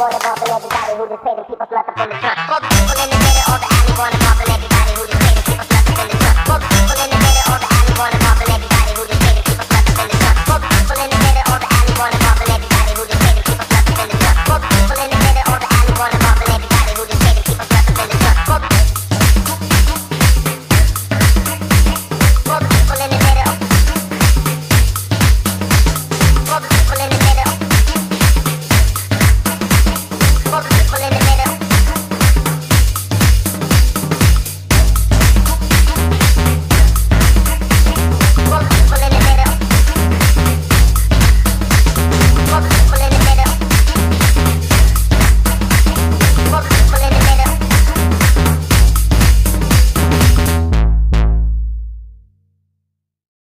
Everybody who just say to keep us left up in the truck.